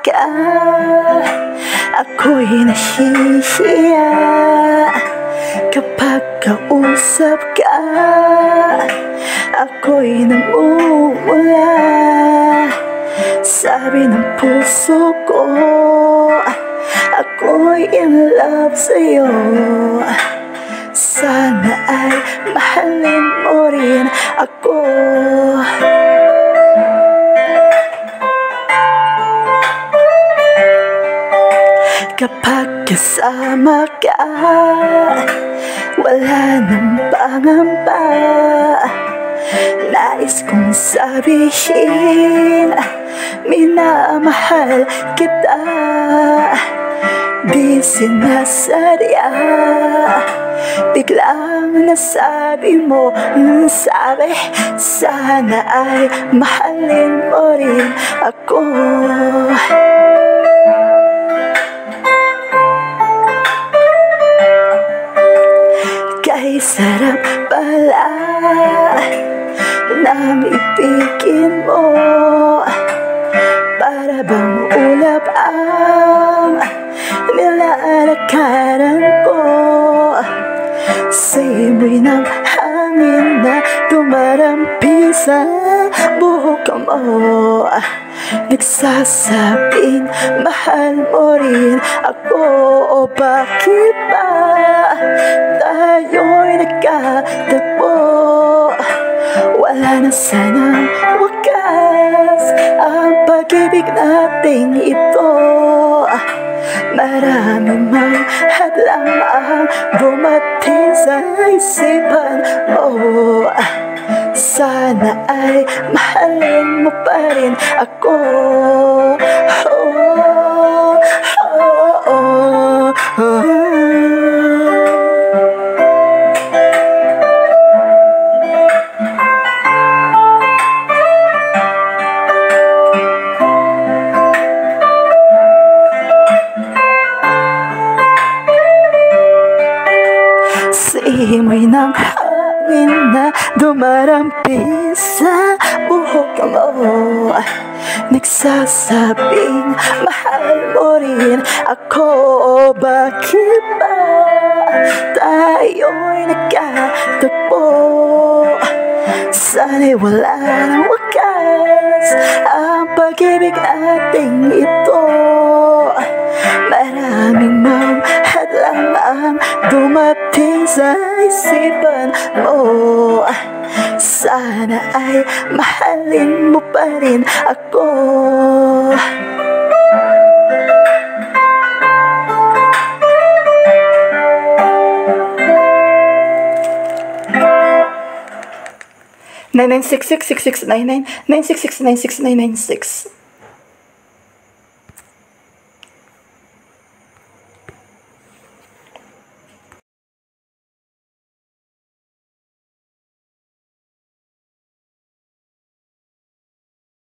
Ka. Ako'y nahihiya Kapag kausap ka. Ako'y namumula Sabi ng puso ko. Ako'y in love sa'yo. Sana ay mahalin mo rin ako Kapag kasama ka Wala nang pangamba. Nais kong sabihin Minamahal kita. Di sinasadya Biglang nasabi mo Sabi Sana ay mahalin mo rin ako sarap pala Nang ibigin mo. Para bang ulap ang Nilalakaran ko? Sa imoy ng hangin na Tumarampi sa buhok mo. Nagsasabing mahal mo rin ako. O bakit ba tayo'y nagkatagpo Wala na sanang wakas Ang pag-ibig nating ito. Maraming mga hadlang ang dumating sa isipan mo. Sana ay mahalin mo pa rin ako. Oh, oh, oh, oh. Sa imoy ng hangin na dumarampi sa buhok mo Nagsasabing mahal mo rin ako. Bakit ba tayo'y nagkatagpo? Sana'y wala ng wakas Ang pag-ibig nating ito dumating sa isipan mo Sana ay mahalin mo pa rin ako Nine nine six six six six nine nine nine six six nine six nine nine six.